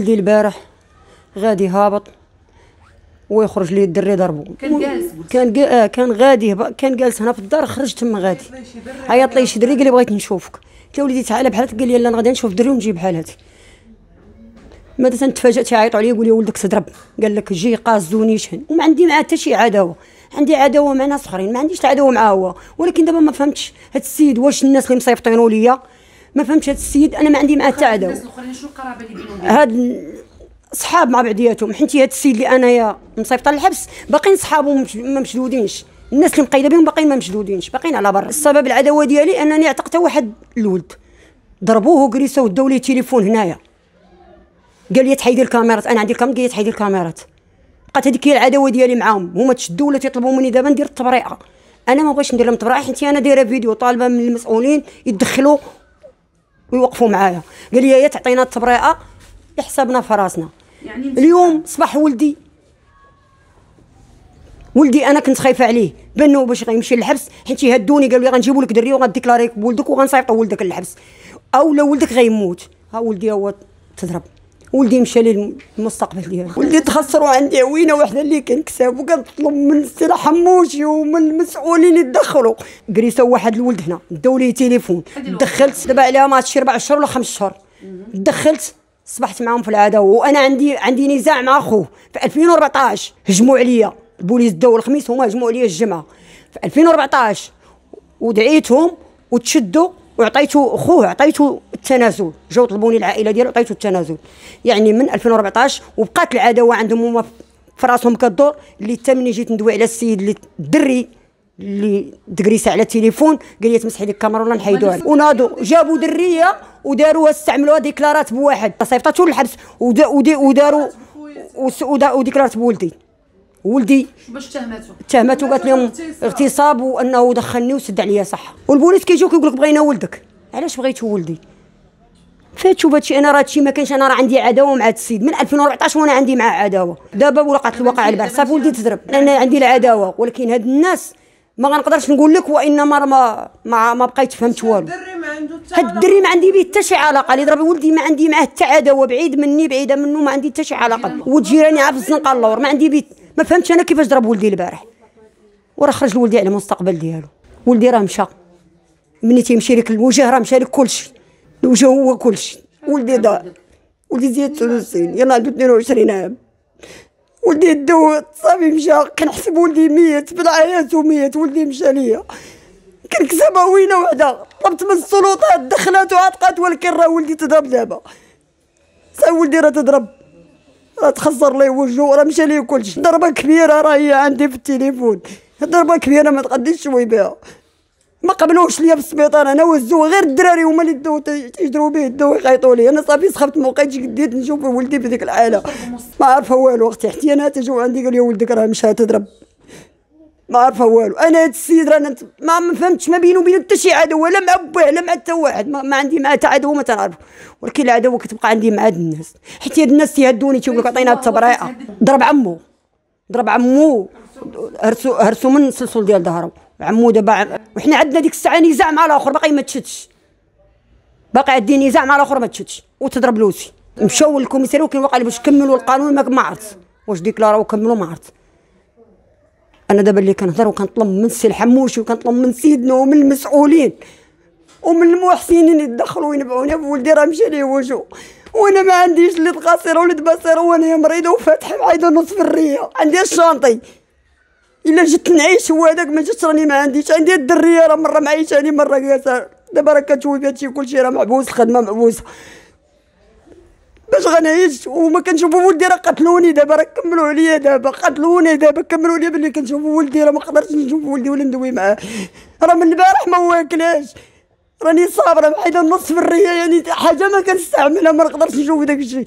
ولدي البارح غادي هابط ويخرج لي الدري ضربو. كان جالس. كان جا... آه كان غادي كان جالس هنا في الدار خرجت تما غادي. عيط لي شي دري قال لي بغيت نشوفك. قلت له وليدي تعالى بحالك قال لي لا أنا غادي نشوف دري ونجي بحال هاتي ماذا تنتفاجأت يعيطوا عليا يقول لي ولدك تضرب قال لك جي قازوني شحن. وما عندي معاه حتى شي عداوة. عندي عداوة مع ناس آخرين ما عنديش عداوة معاه هو. ولكن دابا ما فهمتش هاد السيد واش الناس اللي مصيفطينوا ليا؟ ما فهمتش هاد السيد أنا ما عندي معاه حتى عداوه الناس الأخرين شنو القرابة اللي بينهم؟ هاد صحاب مع بعضياتهم حنتي هاد السيد اللي انايا مصيفطة للحبس باقيين صحابو مش- ما مشدودينش. الناس اللي مقيدة بهم باقيين ما مشدودينش باقيين على برا. السبب العداوة ديالي أنني عتقت واحد الولد. ضربوه وكريسه وداو لي تليفون هنايا. قال لي تحيدي الكاميرات أنا عندي الكاميرا قال لي تحيدي الكاميرات. بقات هذيك هي العداوة ديالي معاهم. هما تشدوا ولا تيطلبوا مني دابا ندير التبرئه أنا ما بغيتش ندير لهم التبرئه حيت أنا دايرة فيديو طالبة من المسؤولين يدخلوا ويوقفوا معايا. قال لي يا تعطينا التبرئه يحسبنا في راسنا. يعني اليوم صباح ولدي. ولدي أنا كنت خايفة عليه. بأنه باش غيمشي للحبس حيت يهدوني قالوا لي غنجيبوا لك دري وغنديكلاريك بولدك وغنصيفطوا ولدك للحبس. أو لا ولدك غيموت. ها ولدي هو تضرب. ولدي مشى لي المستقبل ديالو ولدي تخسروا عندي عوينة واحدة اللي كنكسب وكنطلب من السي حموشي ومن المسؤولين يتدخلوا كريسه واحد الولد هنا داو لي تليفون دخلت دابا عليها ما عرفتش ربع شهور ولا خمس شهور. دخلت صبحت معاهم في العداوه وأنا عندي عندي نزاع مع اخوه في 2014 هجموا عليا. البوليس داو الخميس هما هجموا عليا الجمعة. في 2014 ودعيتهم وتشدوا وعطيته أخوه عطيته التنازل. جاو طلبوني العائلة ديالو عطيته التنازل. يعني من 2014 وبقات العداوة عندهم هما في راسهم كدور اللي حتى ملي جيت ندوي على السيد اللي الدري اللي دكريسه على التليفون قال لي تمسحي لي الكاميرا ولا نحيدوها. لك. وناضوا جابوا درية وداروها استعملوها ديكلارات بواحد. صيفطاتو للحبس وداروا وديكلارات بولدي. ولدي باش تهمته. اتهمته وقالت لهم اغتصاب وأنه دخلني وسد عليا صح. والبوليس كيجيو كيقول لك بغينا ولدك. علاش بغيتو ولدي؟ فاتشو بهادشي أنا راه هادشي ما كاينش أنا راه عندي عداوة مع هاد السيد. من 2014 وأنا عندي معاه عداوة. دابا وقعت الواقع البارح صافي ولدي تضرب أنا عندي العداوة. ولكن هاد الناس ما غنقدرش نقول لك وإنما راه ما ما, ما بقيت فهمت والو. هاد الدري ما عندي به حتى شي علاقة. اللي ضرب ولدي ما عندي معاه حتى عداوة بعيد مني بعيدة منه ما عندي حتى شي علاقة. وجيراني عارف الزنقه اللور. ما عندي بيت ما فهمتش أنا كيفاش ضرب ولدي البارح. وراه خرج لولدي على المستقبل ديالو. ولدي راه مشى. ملي تيمشي لك الوجه راه مشى لك كلشي. الوجه هو كلشي. ولدي ضاع ولدي زيد ثلاث سنين. يلا عنده 22 عام. ولدي دو صافي مشى. كنحسب ولدي ميت. بالعياته ميت ولدي مشى ليا. كنكسب عوينه وحدة. طلبت من السلطات. دخلات وعتقات. ولكن راه ولدي تضرب دابا. صافي ولدي راه تضرب. راه تخسر لي وجهه راه مشى ليه كلشي ضربة كبيرة راه هي عندي في التليفون. ضربة كبيرة ما تقديش تشوي بها. ما قبلوش ليا في السبيطار. أنا وزوه غير الدراري هما اللي داو يجروا به داو يخيطوا لي. أنا صافي سخفت ما بقيتش قديت نشوف ولدي في ديك الحالة. ما عارفه والو أختي حتى أنا تجو عندي قال لي ولدك راه مشى تضرب. ما عارفه والو. أنا هاد السيد راه أنا ما فهمتش. ما بينه وبين حتى شي عداوه لا مع باه لا مع حتى واحد. ما, ما عندي معاه حتى عداوه ما تنعرف ولكن العداوه كتبقى عندي مع هاد الناس. حيت هاد الناس تيهدوني تيقول لك عطينا التبرئه ضرب عمو. ضرب عمو. هرسو هرسو من السلسل ديال ظهره عمو دابا وحنا عندنا ديك الساعة نزاع مع الآخر باقي ما تشدش باقي عندي نزاع مع الآخر ما تشدش وتضرب لوسي. مشاو للكوميساريه ولكن واقع باش كملوا القانون ما عرفت. واش ديكلاراو وكملوا ما عرفت. أنا دابا اللي كنهضر وكنطلب من السي الحموشي وكنطلب من سيدنا ومن المسؤولين ومن المحسنين يتدخلوا وينبعوني بولدي راه مشى ليه وجهه. وأنا ما عنديش ولد قصيره ولد بصيره وأنا مريضه وفاتحه معايده نصف الريه عندي الشانطي. إلا جيت نعيش هو هذاك ما جيتش راني ما عنديش. عندي الدرية راه مرة معيشاني مرة جالسه دابا راه كتشوفي بهادشي كلشي راه محبوس الخدمة محبوسة. باش غنعيش وما كنشوفوا ولدي راه قتلوني دابا راه كملوا عليا دابا قتلوني دابا كملوا عليا باللي كنشوفوا ولدي راه ما قدرتش نشوف ولدي ولا ندوي معاه. راه من البارح ما واكلاش راني صابره بعيده نص في الريه يعني حاجة ما كنستعملها ما نقدرش نشوف داك الشيء.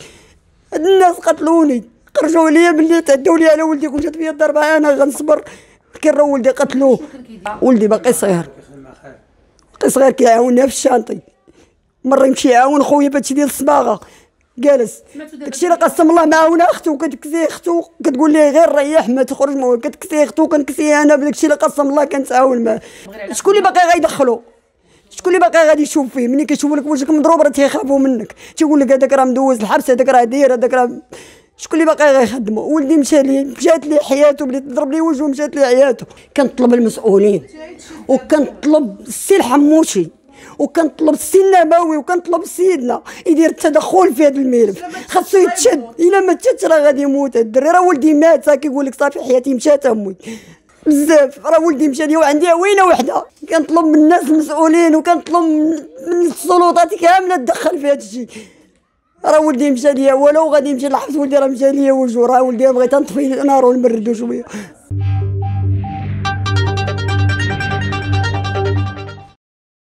هاد الناس قتلوني. خرجوا عليا باللي تعدوا لي على ولدي كون جات فيا الضربه أنا غنصبر. كي ولدي قتلوه ولدي باقي صغير. باقي صغير كيعاوننا في الشانطي. مرة يمشي يعاون خويا بهادشي ديال الصباغة. جالس. داكشي اللي قسم الله معاونا أختو كتكسي أختو كتقول ليه غير ريح ما تخرج مو كتكسي أختو كنكسي أنا بداكشي اللي قسم الله كنتعاون معاه شكون اللي باقي غيدخلو؟ شكون اللي باقي غادي يشوف فيه؟ ملي كيشوف لك وجهك مضروب راه تيخافوا منك. تيقول لك هذاك راه مدوز الحبس هذاك راه داير هذاك راه شكون اللي باقي غيخدمو؟ ولدي مشى لي مشات لي حياته بديت تضرب لي وجهه مشات لي حياته. كنطلب المسؤولين وكنطلب السي الحموشي. وكنطلب السي النبوي وكنطلب سيدنا يدير التدخل في هذا الملف. خاصو يتشد. إلا ما تشدش راه غادي يموت الدري. راه ولدي مات كيقول لك صافي حياتي مشات أمي. بزاف. راه ولدي مشى لي وعندي عوينه وحدة. كنطلب من الناس المسؤولين وكنطلب من السلطات كاملة تدخل في هذا الشيء. راه ولدي مشى ليا ولو غادي يمشي للحبس ولدي راه مشى ليا وجهه راه ولدي بغيت نطفي نارو ونمردو شوية.